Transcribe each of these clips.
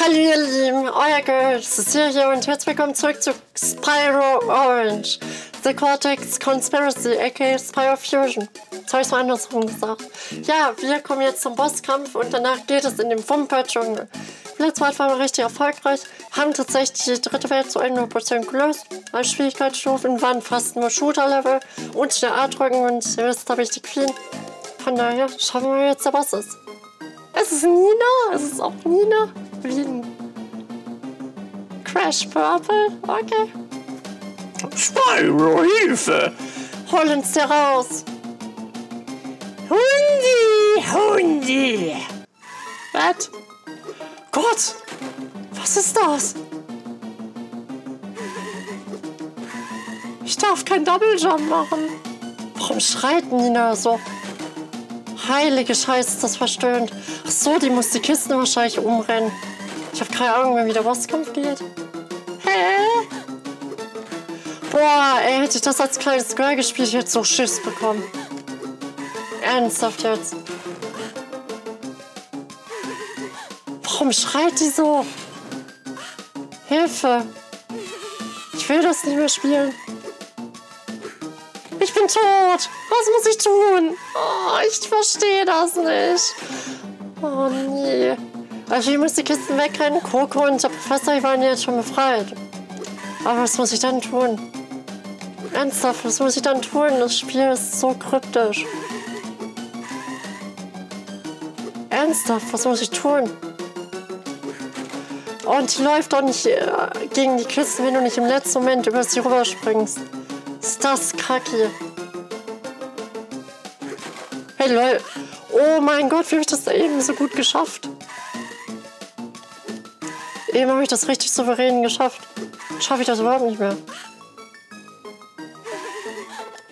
Hallo ihr Lieben, euer hier, hier und herzlich willkommen zurück zu Spyro Orange. The Cortex Conspiracy, aka Spyro Fusion. Jetzt habe ich es mal andersrum gesagt. Ja, wir kommen jetzt zum Bosskampf und danach geht es in den Wumper-Dschungel. Letztes Mal waren wir richtig erfolgreich, haben tatsächlich die dritte Welt zu 100% gelöst. Alle Schwierigkeitsstufen waren fast nur Shooter-Level und der A-Drücken und ihr wisst, habe ich die Queen. Von daher schauen wir mal, jetzt der Boss ist. Es ist Nina, es ist auch Nina. Wie ein Crash Purple, okay. Spyro, Hilfe! Hol uns hier raus. Hundi, Hundi! Was? Gott, was ist das? Ich darf kein Double Jump machen. Warum schreit Nina so? Heilige Scheiße, ist das verstörend. Ach so, die muss die Kisten wahrscheinlich umrennen. Ich habe keine Ahnung, wie der Bosskampf geht. Hä? Boah, ey, hätte ich das als kleines Girl gespielt, ich hätte so Schiss bekommen. Ernsthaft jetzt. Warum schreit die so? Hilfe! Ich will das nicht mehr spielen. Ich bin tot! Was muss ich tun? Oh, ich verstehe das nicht. Oh nee. Also ich muss die Kisten wegrennen. Coco und der Professor die waren jetzt schon befreit. Aber was muss ich dann tun? Ernsthaft, was muss ich dann tun? Das Spiel ist so kryptisch. Ernsthaft, was muss ich tun? Und die läuft doch nicht äh, gegen die Kisten, wenn du nicht im letzten Moment über sie rüberspringst. Ist das kacke? Hey lol. Oh mein Gott, wie habe ich das da eben so gut geschafft? Eben habe ich das richtig souverän geschafft. Schaffe ich das überhaupt nicht mehr.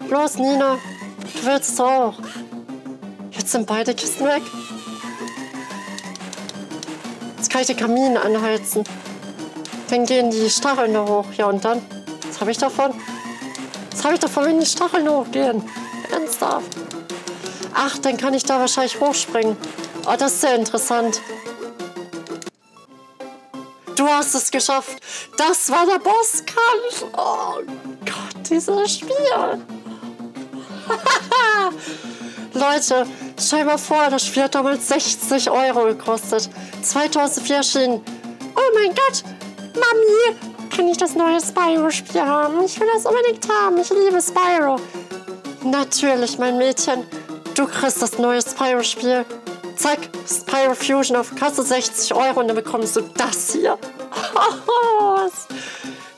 Los, Nina. Du willst es auch. Jetzt sind beide Kisten weg. Jetzt kann ich den Kamin anheizen. Dann gehen die Stacheln da hoch. Ja, und dann? Was habe ich davon? Was habe ich davon, wenn die Stacheln hochgehen? Ernsthaft. Ach, dann kann ich da wahrscheinlich hochspringen. Oh, das ist sehr interessant. Du hast es geschafft. Das war der Bosskampf. Oh Gott, dieses Spiel. Leute, stell mal vor, das Spiel hat damals 60 Euro gekostet. 2004 erschienen. Oh mein Gott, Mami, kann ich das neue Spyro-Spiel haben? Ich will das unbedingt haben. Ich liebe Spyro. Natürlich, mein Mädchen. Du kriegst das neue Spyro-Spiel. Zack, Spyro Fusion auf Kasse 60 Euro und dann bekommst du das hier.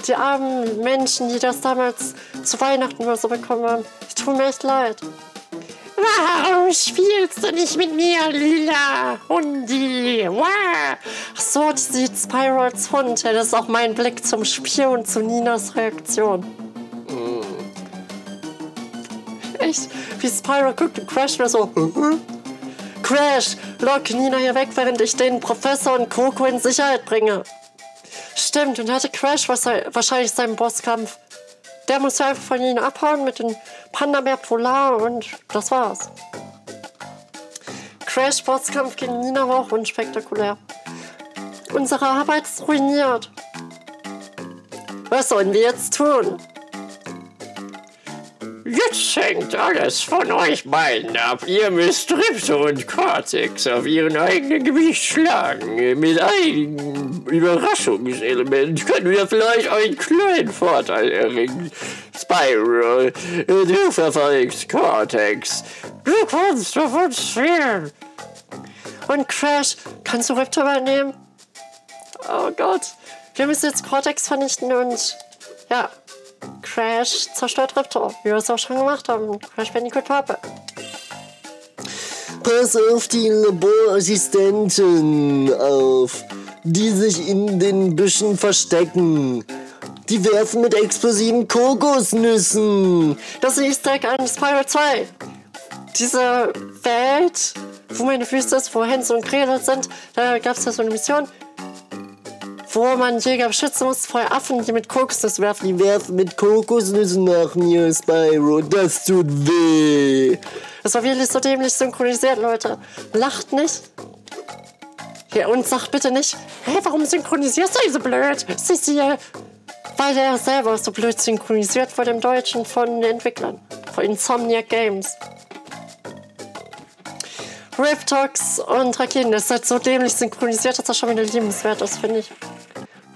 Die armen Menschen, die das damals zu Weihnachten oder so bekommen haben. Die tun mir echt leid. Warum spielst du nicht mit mir, Lila Hundi? Wow. Ach so, die sieht Spyro als Hund. Das ist auch mein Blick zum Spiel und zu Ninas Reaktion. Echt? Wie Spyro guckt und Crash wäre so. Crash, lock Nina hier weg, während ich den Professor und Coco in Sicherheit bringe. Stimmt, und hatte Crash wahrscheinlich seinen Bosskampf. Der muss ja einfach von ihnen abhauen mit dem Panda-Bär Polar und das war's. Crash Bosskampf gegen Nina war auch unspektakulär. Unsere Arbeit ist ruiniert. Was sollen wir jetzt tun? Jetzt hängt alles von euch beiden ab. Ihr müsst Ripto und Cortex auf ihren eigenen Gewicht schlagen. Mit einigen Überraschungselementen können wir vielleicht einen kleinen Vorteil erringen. Spyro, du verfolgst Cortex. Du kannst auf uns fehlen. Und Crash, kannst du Ripto übernehmen? Oh Gott. Wir müssen jetzt Cortex vernichten und ja, Crash zerstört Riptor, wie wir es auch schon gemacht haben. Crash Bandicoot Purple. Pass auf die Laborassistenten auf, die sich in den Büschen verstecken. Die werfen mit explosiven Kokosnüssen. Das ist Easter Egg an Spyro 2. Diese Welt, wo meine Füße wo Hänsel und Gretel sind, da gab es ja so eine Mission, wo man Jäger beschützen muss vor Affen, die mit Kokosnüssen werfen. Die werfen mit Kokosnüssen nach mir, Spyro. Das tut weh. Das war wirklich so dämlich synchronisiert, Leute. Lacht nicht. Ja, und sag bitte nicht, hey, warum synchronisierst du so blöd? Cecil? Weil der selber so blöd synchronisiert vor dem Deutschen von den Entwicklern. Von Insomniac Games. Riptox und Raketen, das ist halt so dämlich synchronisiert, dass das schon wieder liebenswert ist, finde ich.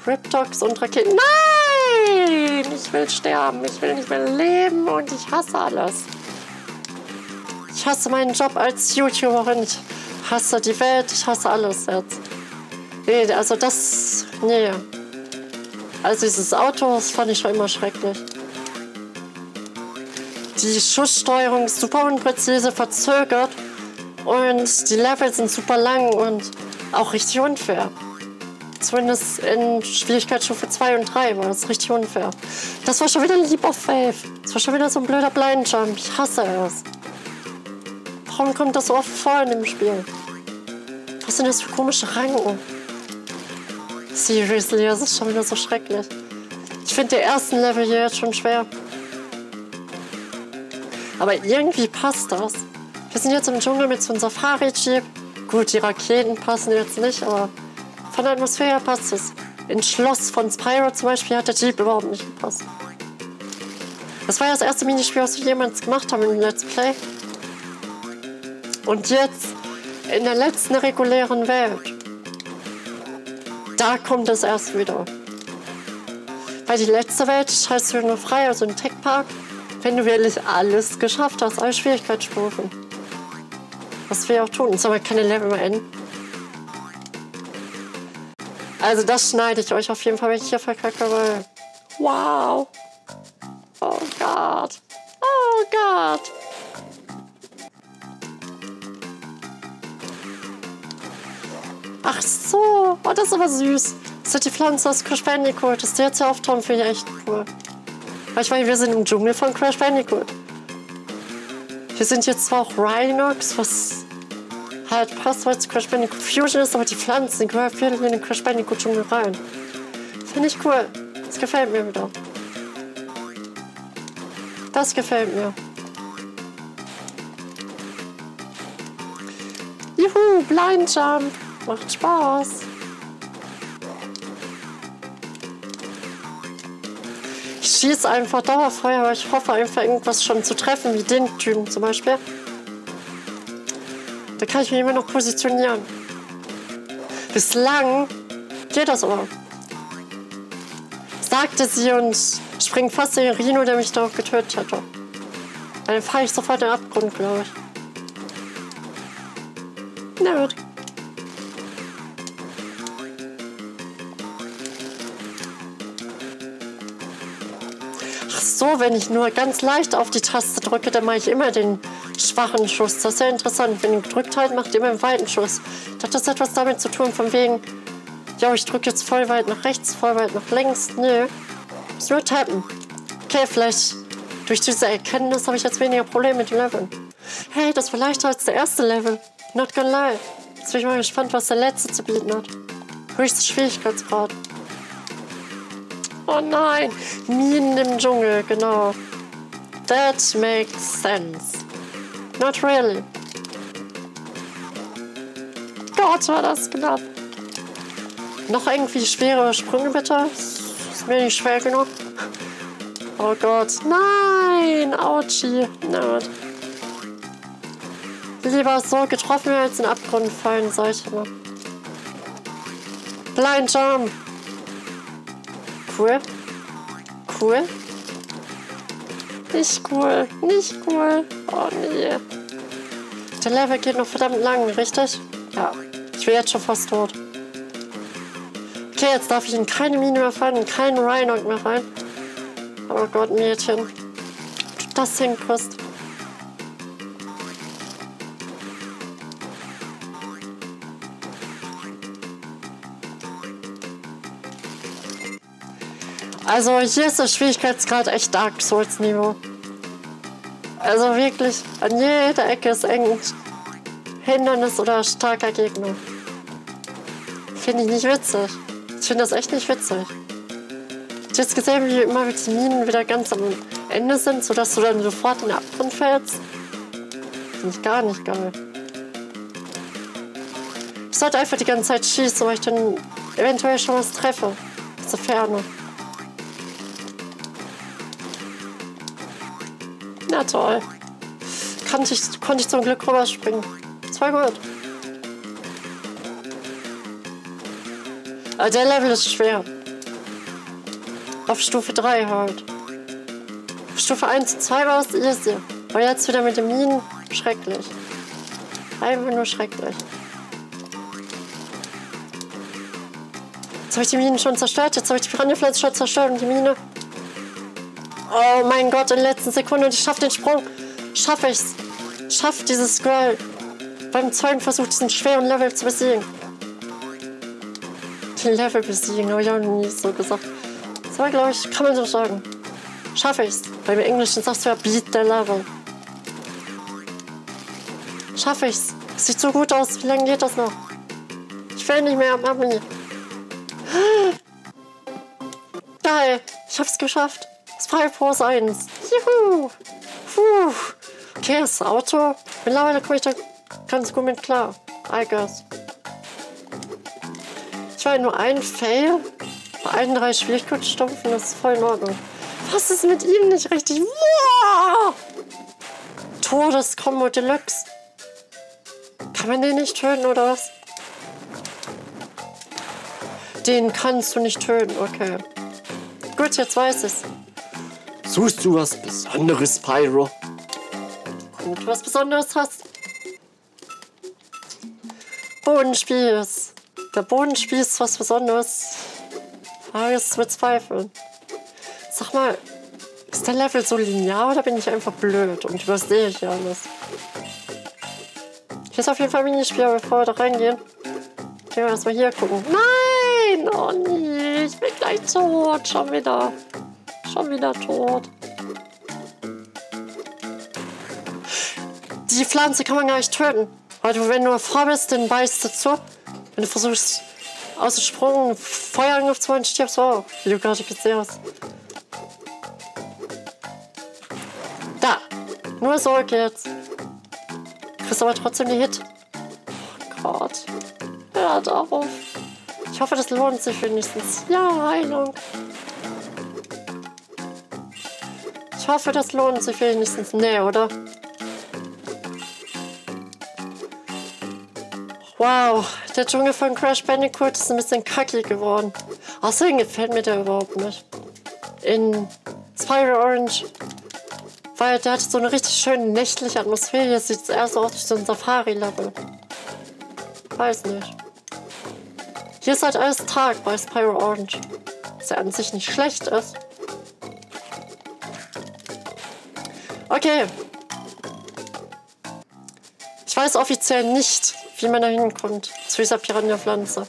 Riptox und Raketen. Nein! Ich will sterben, ich will nicht mehr leben und ich hasse alles. Ich hasse meinen Job als YouTuberin. Ich hasse die Welt, ich hasse alles jetzt. Nee, also das. Nee. Also dieses Auto, das fand ich schon immer schrecklich. Die Schusssteuerung ist super unpräzise, verzögert. Und die Level sind super lang und auch richtig unfair. Zumindest in Schwierigkeitsstufe 2 und 3 war das richtig unfair. Das war schon wieder ein Leap of Faith. Das war schon wieder so ein blöder Blind Jump. Ich hasse es. Warum kommt das so oft vor in dem Spiel? Was sind das für komische Ranken? Seriously, das ist schon wieder so schrecklich. Ich finde die ersten Level hier jetzt schon schwer. Aber irgendwie passt das. Wir sind jetzt im Dschungel mit so einem Safari-Jeep. Gut, die Raketen passen jetzt nicht, aber von der Atmosphäre passt es. Ins Schloss von Spyro zum Beispiel hat der Jeep überhaupt nicht gepasst. Das war ja das erste Minispiel, was wir jemals gemacht haben im Let's Play. Und jetzt in der letzten regulären Welt. Da kommt es erst wieder. Weil die letzte Welt heißt nur frei, also ein Tech-Park, wenn du wirklich alles geschafft hast, alle Schwierigkeitsstufen. Was wir auch tun. Sollen wir keine Level mehr enden? Also das schneide ich euch auf jeden Fall, wenn ich hier verkacke, weil... Wow. Oh Gott. Oh Gott. Ach so, oh, das ist aber süß. Das sind die Pflanzen aus Crash Bandicoot. Das ist jetzt ja auftauchen, finde ich echt cool. Weil ich meine, wir sind im Dschungel von Crash Bandicoot. Wir sind jetzt zwar auch Rhinox, was halt passt, weil es Crash Bandicoot Fusion ist, aber die Pflanzen gehören viel in den Crash Bandicoot Dschungel rein. Finde ich cool. Das gefällt mir wieder. Das gefällt mir. Juhu, Blind Jump. Macht Spaß. Ich schieße einfach Dauerfeuer, aber ich hoffe einfach irgendwas schon zu treffen, wie den Typen zum Beispiel. Da kann ich mich immer noch positionieren. Bislang geht das aber. Sagte sie und springt fast in den Rino, der mich darauf getötet hätte. Dann fahre ich sofort in den Abgrund, glaube ich. Na gut. so, wenn ich nur ganz leicht auf die Taste drücke, dann mache ich immer den schwachen Schuss. Das ist sehr interessant. Wenn ihr gedrückt halt, macht ihr immer einen weiten Schuss. Hat das etwas damit zu tun, von wegen, ja, ich drücke jetzt voll weit nach rechts, voll weit nach links? Nö. Muss nur tappen. Okay, vielleicht durch diese Erkenntnis habe ich jetzt weniger Probleme mit dem Leveln. Hey, das war leichter als der erste Level. Not gonna lie. Jetzt bin ich mal gespannt, was der letzte zu bieten hat. Höchstes Schwierigkeitsgrad. Oh nein, Minen im Dschungel, genau. That makes sense. Not really. Gott, war das knapp. Noch irgendwie schwere Sprünge, bitte? Ist mir nicht schwer genug. Oh Gott. Nein! Autschi. Not. Lieber so getroffen als in den Abgrund fallen, ich immer. Blind Jump. Cool. Cool. Nicht cool. Nicht cool. Oh nee. Der Level geht noch verdammt lang, richtig? Ja. Ich bin jetzt schon fast tot. Okay, jetzt darf ich in keine Mine mehr fallen, in keinen Rhino mehr rein. Oh Gott, Mädchen. Du das hinkriegst. Also hier ist der Schwierigkeitsgrad echt Dark Souls Niveau. Also wirklich, an jeder Ecke ist ein Hindernis oder starker Gegner. Finde ich nicht witzig. Ich finde das echt nicht witzig. Ich habe jetzt gesehen, wie immer die Minen wieder ganz am Ende sind, sodass du dann sofort in den Abgrund fällst. Finde ich gar nicht geil. Ich sollte einfach die ganze Zeit schießen, weil ich dann eventuell schon was treffe. Aus der Ferne. Toll. Konnte ich, konnte ich zum Glück rüberspringen. Das war gut. Aber der Level ist schwer. Auf Stufe 3 halt. Auf Stufe 1 und 2 war es easy. Aber jetzt wieder mit den Minen schrecklich. Einfach nur schrecklich. Jetzt habe ich die Minen schon zerstört. Jetzt habe ich die Piranha-Pflanze schon zerstört und die Mine. Oh mein Gott, in der letzten Sekunde und ich schaffe den Sprung. Schaffe ich's. Schaff dieses Scroll. Beim zweiten Versuch diesen schweren Level zu besiegen. Den Level besiegen, habe ich auch nie so gesagt. Das war, glaube ich, kann man so sagen. Schaffe ich's. Beim Englischen ja Beat the Level. Schaffe ich's. Sieht so gut aus. Wie lange geht das noch? Ich will nicht mehr, Mami. Geil. Ich hab's geschafft. Spy Pose 1. Juhu. Puh. Okay, das Auto. Mittlerweile komme ich da ganz gut mit klar. I guess. Ich war nur ein Fail. Bei allen drei Schwierigkeitsstufen. Das ist voll in Ordnung. Was ist mit ihm nicht richtig? Wow! Todeskombo Deluxe. Kann man den nicht töten oder was? Den kannst du nicht töten, okay. Gut, jetzt weiß ich's. Suchst du was Besonderes, Pyro? Und du was Besonderes hast. Bodenspieß. Der Bodenspieß ist was Besonderes. Wage es zu bezweifeln. Sag mal, ist der Level so linear oder bin ich einfach blöd und übersehe ich alles? Hier ist auf jeden Fall Minispiel, bevor wir da reingehen. Gehen wir erstmal hier gucken. Nein! Oh nee, ich bin gleich tot. Schon wieder. Schon wieder tot. Die Pflanze kann man gar nicht töten. Weil du, wenn du vor bist, dann beißt du zu. Wenn du versuchst, aus dem Sprung Feuerangriff zu machen, stirbst du auch. Wie du gerade gesehen hast. Da. Nur so geht's. Kriegst aber trotzdem die Hit. Oh Gott. Hört auf. Ich hoffe, das lohnt sich wenigstens. Ja, Heilung. Ich hoffe, das lohnt sich wenigstens. Nee, oder? Wow, der Dschungel von Crash Bandicoot ist ein bisschen kacke geworden. Außerdem gefällt mir der überhaupt nicht. In Spiral Orange, weil der hat so eine richtig schöne nächtliche Atmosphäre. Hier sieht es eher so aus wie so ein Safari-Level. Weiß nicht. Hier ist halt alles Tag bei Spiral Orange. Was ja an sich nicht schlecht ist. Okay. Ich weiß offiziell nicht, wie man da hinkommt zu dieser Piranha-Pflanze.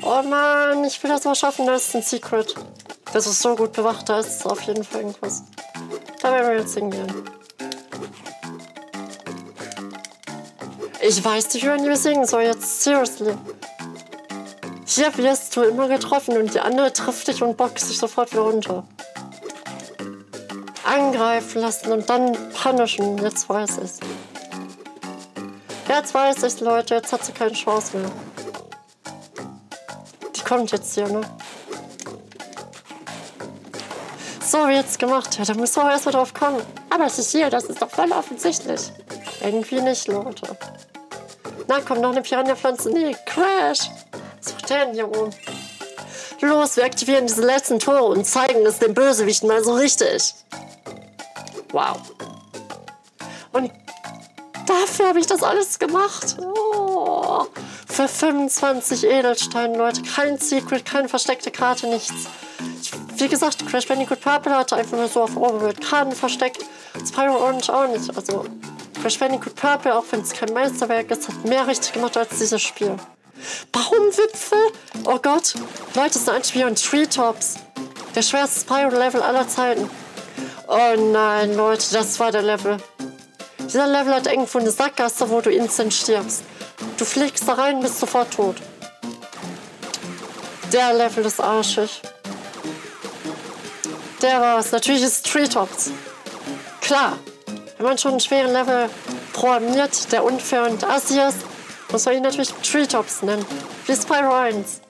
Oh Mann, ich will das mal schaffen, das ist ein Secret. Das ist so gut bewacht, da ist auf jeden Fall irgendwas. Da werden wir jetzt hingehen. Ich weiß nicht, wie man hier singen soll jetzt. Seriously. Hier wirst du immer getroffen und die andere trifft dich und boxt dich sofort wieder runter. Angreifen lassen und dann punishen. Jetzt weiß ich's. Jetzt weiß ich's, Leute. Jetzt hat sie keine Chance mehr. Die kommt jetzt hier, ne? So, wie jetzt gemacht. Ja, da muss man erstmal drauf kommen. Aber es ist hier, das ist doch voll offensichtlich. Irgendwie nicht, Leute. Na, kommt noch eine Piranha-Pflanze. Nee, Crash. Was macht der denn hier oben? Los, wir aktivieren diese letzten Tore und zeigen es dem Bösewichten mal so richtig. Wow. Und dafür habe ich das alles gemacht. Oh, für 25 Edelsteine, Leute. Kein Secret, keine versteckte Karte, nichts. Ich, wie gesagt, Crash Bandicoot Purple hatte einfach nur so auf Overworld Karten versteckt. Spyro Orange auch nicht. Also Crash Bandicoot Purple, auch wenn es kein Meisterwerk ist, hat mehr richtig gemacht als dieses Spiel. Baumwipfel? Oh Gott. Leute, es ist ein Spiel und Treetops. Der schwerste Spyro-Level aller Zeiten. Oh nein, Leute, das war der Level. Dieser Level hat irgendwo eine Sackgasse, wo du instant stirbst. Du fliegst da rein, bist sofort tot. Der Level ist arschig. Der war's. Natürlich ist Treetops. Klar. Wenn man schon einen schweren Level programmiert, der unfair und assi ist, Muss man ihn natürlich Treetops nennen. Wie Spyro 1.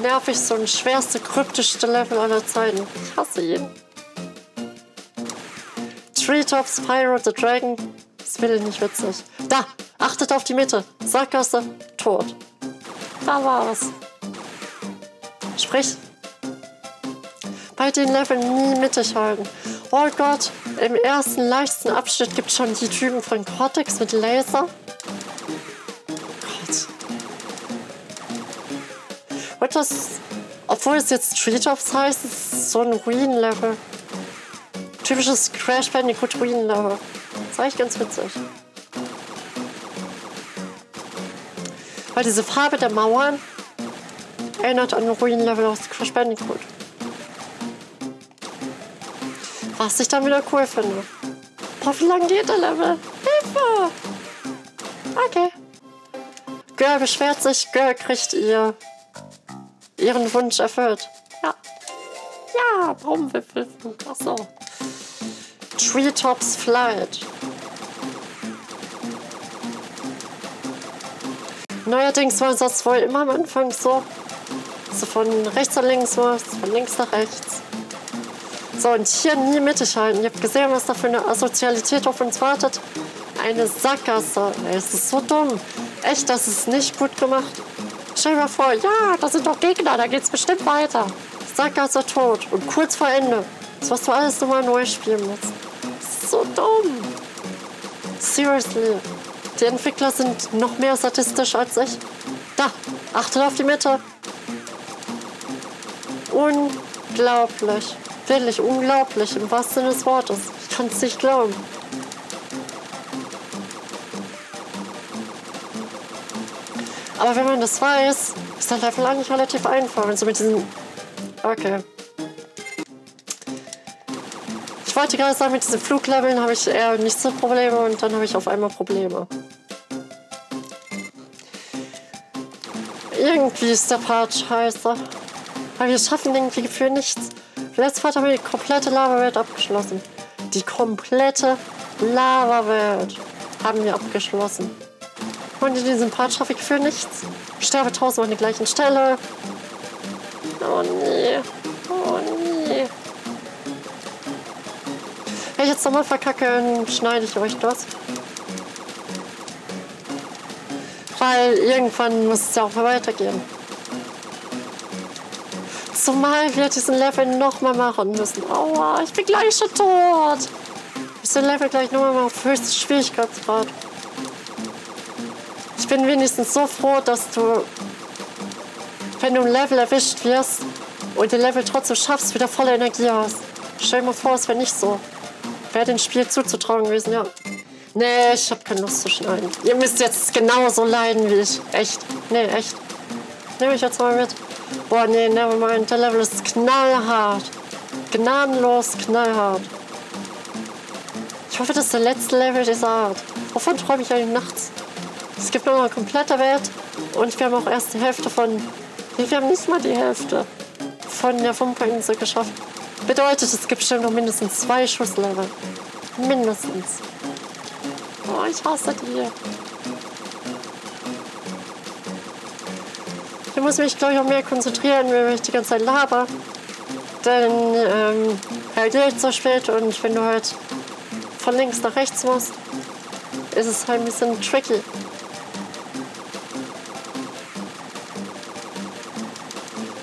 Nervig, so ein schwerste, kryptischste Level aller Zeiten. Ich hasse ihn. Treetops, Spyro the Dragon. Das will nicht witzig. Da! Achtet auf die Mitte. Sackgasse, tot. Da war's. Sprich, bei den Leveln nie mittig halten. Oh Gott, im ersten leichten Abschnitt gibt es schon die Typen von Cortex mit Laser. Gott. Und das, obwohl es jetzt Treetops heißt, ist so ein Ruin-Level. Typisches Crash Bandicoot Ruin-Level. Das ist eigentlich ganz witzig. Weil diese Farbe der Mauern erinnert an ein Ruin-Level aus Crash Bandicoot. Was ich dann wieder cool finde. Boah, wie lange geht der Level? Hilfe! Okay. Girl beschwert sich, Girl kriegt ihr ihren Wunsch erfüllt. Ja. Ja, Baumwipfelflug. Achso. Treetops Flight. Neuerdings war das wohl immer am Anfang so. So von rechts nach links was, von links nach rechts. So, und hier nie mittig halten. Ihr habt gesehen, was da für eine Asozialität auf uns wartet. Eine Sackgasse. Es ist so dumm. Echt, das ist nicht gut gemacht. Stell dir mal vor, ja, da sind doch Gegner, da geht's bestimmt weiter. Sackgasse tot und kurz vor Ende. Das, was du alles nochmal neu spielen musst. So dumm. Seriously. Die Entwickler sind noch mehr sadistisch als ich. Da, achtet auf die Mitte. Unglaublich. Wirklich unglaublich, im wahrsten Sinne des Wortes. Ich kann es nicht glauben. Aber wenn man das weiß, ist der Level eigentlich relativ einfach. Und so mit diesen... Okay. Ich wollte gerade sagen, mit diesen Flugleveln habe ich eher nicht so Probleme und dann habe ich auf einmal Probleme. Irgendwie ist der Part scheiße. Weil wir schaffen irgendwie für nichts. Letztes Mal haben wir die komplette Lava-Welt abgeschlossen. Die komplette Lava-Welt haben wir abgeschlossen. Und in diesem Part schaffe ich für nichts. Ich sterbe tausendmal an der gleichen Stelle. Oh nee. Oh nee. Jetzt nochmal verkacke, dann schneide ich euch das. Weil irgendwann muss es ja auch weitergehen. Zumal wir diesen Level nochmal machen müssen. Aua, ich bin gleich schon tot. Ich den Level gleich nochmal mal auf höchstes Schwierigkeitsgrad. Ich bin wenigstens so froh, dass du, wenn du ein Level erwischt wirst und den Level trotzdem schaffst, wieder volle Energie hast. Stell dir mal vor, es wäre nicht so. Wäre dem Spiel zuzutrauen gewesen, ja. Nee, ich habe keine Lust zu schneiden. Ihr müsst jetzt genauso leiden wie ich. Echt. Nee, echt. Nehme ich jetzt mal mit. Boah, nee, nevermind. Der Level ist knallhart. Gnadenlos knallhart. Ich hoffe, das ist der letzte Level dieser Art. Wovon träume ich eigentlich nachts? Es gibt noch eine komplette Welt und wir haben auch erst die Hälfte von... Nee, wir haben nicht mal die Hälfte von der Funke-Insel geschafft. Bedeutet, es gibt bestimmt noch mindestens zwei Schusslevel. Mindestens. Oh, ich hasse die. Ich muss mich, glaube ich, auch mehr konzentrieren, wenn ich die ganze Zeit laber. Denn ähm, reagiere ich so spät und wenn du halt von links nach rechts musst, ist es halt ein bisschen tricky.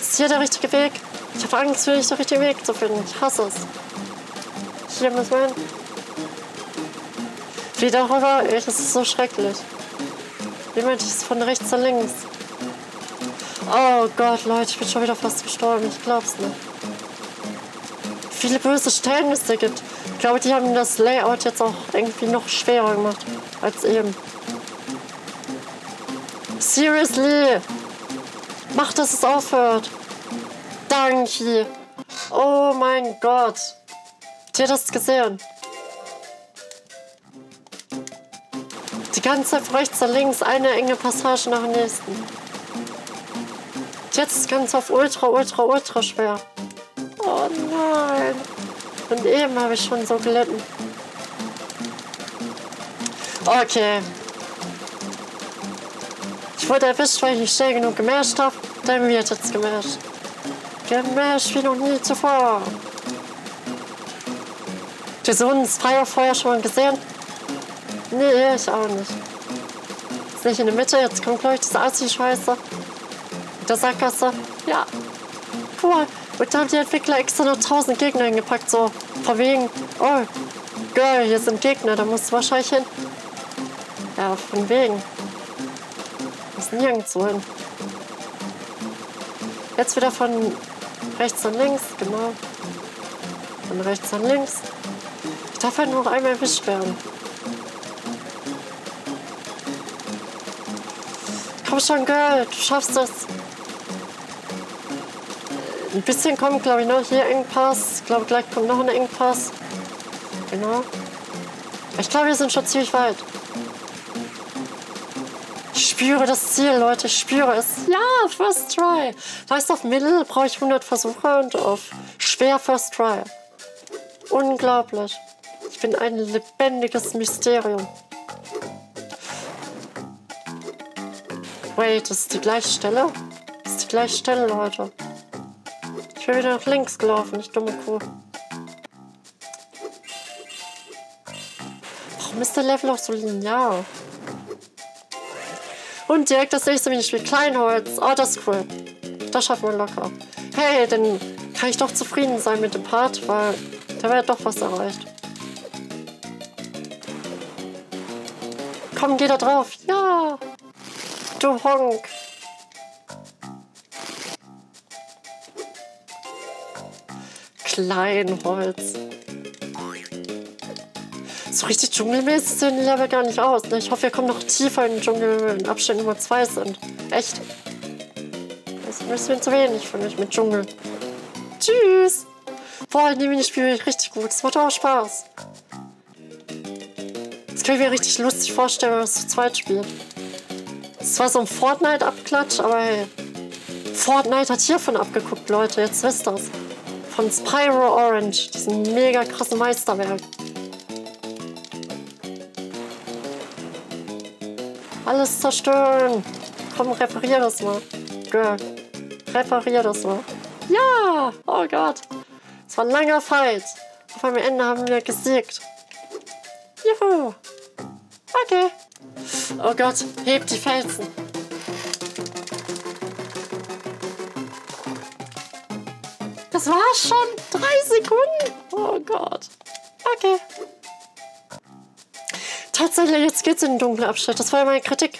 Ist hier der richtige Weg? Ich habe Angst, wirklich den richtigen Weg zu finden. Ich hasse es. Hier muss man. Wie darüber, das ist so schrecklich. Ich es von rechts nach links? Oh Gott, Leute, ich bin schon wieder fast gestorben. Ich glaub's nicht. Viele böse Stellen es da gibt. Ich glaube, die haben das Layout jetzt auch irgendwie noch schwerer gemacht als eben. Seriously! Mach, dass es aufhört! Danke! Oh mein Gott! Habt ihr das gesehen? Die ganze Zeit rechts nach links, eine enge Passage nach der nächsten. Jetzt ist ganz auf ultra, ultra, ultra schwer. Oh nein. Und eben habe ich schon so gelitten. Okay. Ich wurde erwischt, weil ich nicht schnell genug gemasht habe. Dann wird jetzt gemasht. Gemasht wie noch nie zuvor. Die so einen Spire vorher schon gesehen? Nee, ich auch nicht. Ist nicht in der Mitte, jetzt kommt gleich diese Assi-Scheiße. Mit der Sackgasse. Ja. Cool. Und da haben die Entwickler extra noch 1000 Gegner hingepackt, so. Von wegen, oh, Girl, hier sind Gegner, da musst du wahrscheinlich hin. Ja, von wegen. Muss nirgendwo hin. Jetzt wieder von rechts und links, genau. Von rechts und links. Ich darf halt nur noch einmal erwischt werden. Komm schon, Girl, du schaffst das. Ein bisschen kommt, glaube ich, noch hier Engpass. Ich glaube, gleich kommt noch ein Engpass. Genau. Ich glaube, wir sind schon ziemlich weit. Spüre das Ziel, Leute. Ich spüre es. Ja, First Try. Weißt du, auf Mittel brauche ich 100 Versuche und auf schwer First Try. Unglaublich. Ich bin ein lebendiges Mysterium. Wait, das ist die gleiche Stelle? Das ist die gleiche Stelle, Leute. Ich bin wieder nach links gelaufen, ich dumme Kuh. Warum ist der Level auch so linear? Und direkt das nächste Minispiel. Kleinholz. Oh, das ist cool. Das schaffen wir locker. Hey, dann kann ich doch zufrieden sein mit dem Part, weil da wäre doch was erreicht. Komm, geh da drauf. Ja. Du Honk. Kleinholz. So richtig dschungelmäßig sehen die Level gar nicht aus. Ne? Ich hoffe, wir kommen noch tiefer in den Dschungel, wenn wir in Abschnitt Nummer 2 sind. Echt. Das ist ein bisschen zu wenig für mich mit Dschungel. Tschüss. Boah, die Minispiele richtig gut. Das macht auch Spaß. Das kann ich mir richtig lustig vorstellen, wenn man es zu zweit spielt. Ist zwar so ein Fortnite-Abklatsch, aber hey. Fortnite hat hiervon abgeguckt, Leute. Jetzt wisst ihr Von Spyro Orange. Diesem mega krassen Meisterwerk. Alles zerstören. Komm, reparier das mal. Girl. Reparier das mal. Ja! Oh Gott. Es war ein langer Fight. Auf am Ende haben wir gesiegt. Juhu. Okay. Oh Gott, hebt die Felsen. Das war schon drei Sekunden. Oh Gott. Okay. Tatsächlich, jetzt geht's in den dunklen Abschnitt. Das war ja meine Kritik.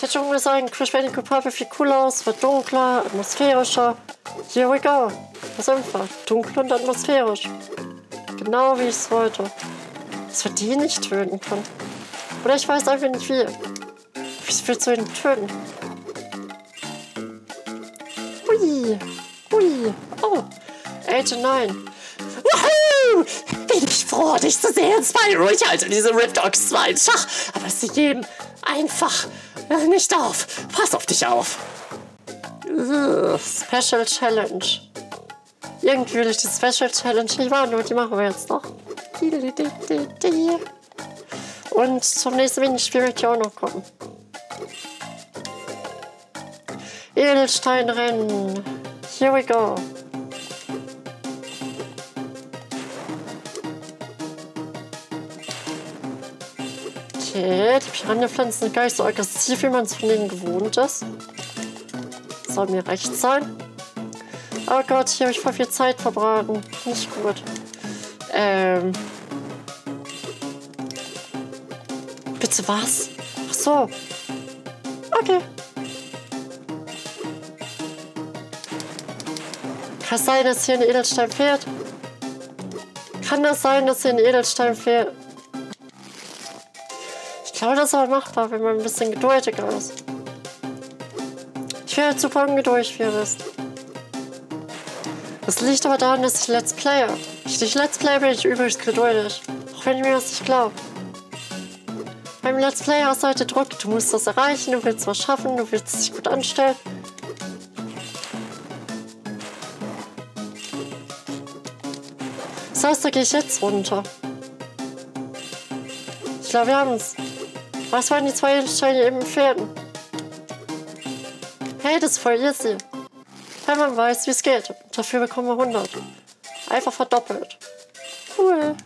Der Dschungel sah in Crash Bandicoot Purple viel cooler aus, war dunkler, atmosphärischer. Here we go. Das einfach dunkel und atmosphärisch. Genau wie ich es wollte. Dass wir die nicht töten können. Oder ich weiß einfach nicht wie. Wie willst du ihn töten? Hui. Hui. Oh. Agent 9. Woohoo! Froh, dich zu sehen, Spyro. Ich halte diese Rip Dogs zwar in Schach, aber sie geben einfach äh, nicht auf. Pass auf dich auf. Ugh, Special Challenge. Irgendwie will ich die Special Challenge nicht machen, und die machen wir jetzt noch. Und zum nächsten Minispiel möchte ich auch noch kommen. Edelsteinrennen. Here we go. Okay, die Piranha-Pflanzen sind gar nicht so aggressiv, wie man es von denen gewohnt ist. Soll mir recht sein. Oh Gott, hier habe ich voll viel Zeit verbraten. Nicht gut. Ähm. Bitte was? Ach so. Okay. Kann es sein, dass hier ein Edelstein fehlt? Kann das sein, dass hier ein Edelstein fehlt? Ich glaube, das ist aber machbar, wenn man ein bisschen geduldiger ist. Ich werde super ungeduldig, wie ihr wisst. Das liegt aber daran, dass ich Let's Player. Ich nicht Let's Player bin ich übrigens geduldig. Auch wenn ihr mir das nicht glaubt. Beim Let's Player hast du heute Druck. Du musst das erreichen, du willst was schaffen, du willst dich gut anstellen. Das heißt, da gehe ich jetzt runter. Ich glaube, wir haben es. Was waren die zwei Steine eben fehlten? Hey, das ist voll easy. Wenn man weiß, wie es geht. Dafür bekommen wir 100. Einfach verdoppelt. Cool.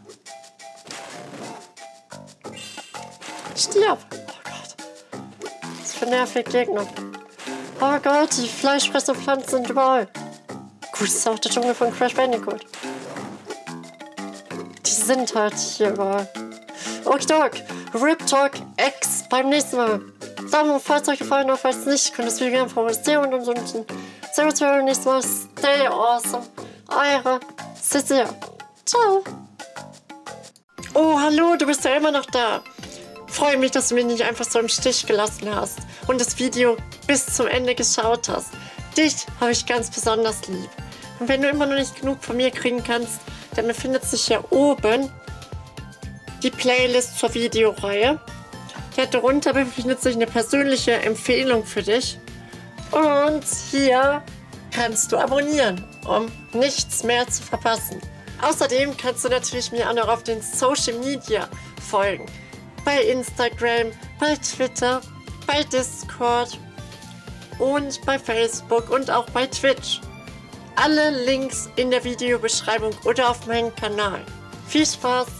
Stirb. Oh Gott. Was für nervige Gegner. Oh Gott, die fleischfressenden Pflanzen sind überall. Gut, das ist auch der Dschungel von Crash Bandicoot. Die sind halt hier überall. Okay, Dog. Rip Talk X beim nächsten Mal. Daumen, falls euch gefallen hat, falls nicht, könnt ihr es wieder gerne favorisieren und ansonsten sehen wir uns beim nächsten Mal. Stay awesome. Eure Cecilia. Ciao. Oh, hallo, du bist ja immer noch da. Freue mich, dass du mich nicht einfach so im Stich gelassen hast und das Video bis zum Ende geschaut hast. Dich habe ich ganz besonders lieb. Und wenn du immer noch nicht genug von mir kriegen kannst, dann befindet sich hier oben die Playlist zur Videoreihe. Hier darunter befindet sich eine persönliche Empfehlung für dich. Und hier kannst du abonnieren, um nichts mehr zu verpassen. Außerdem kannst du natürlich mir auch noch auf den Social Media folgen. Bei Instagram, bei Twitter, bei Discord und bei Facebook und auch bei Twitch. Alle Links in der Videobeschreibung oder auf meinem Kanal. Viel Spaß!